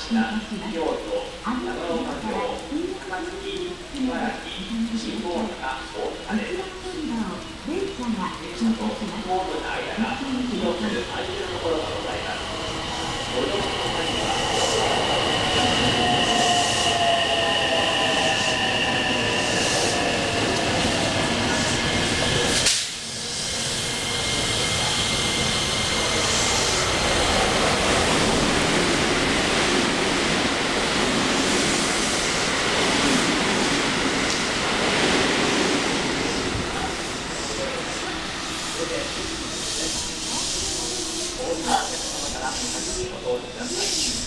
した京都長岡京高槻茨城新大阪大阪です電車とホームの間が広く空いているところがございます Thank you.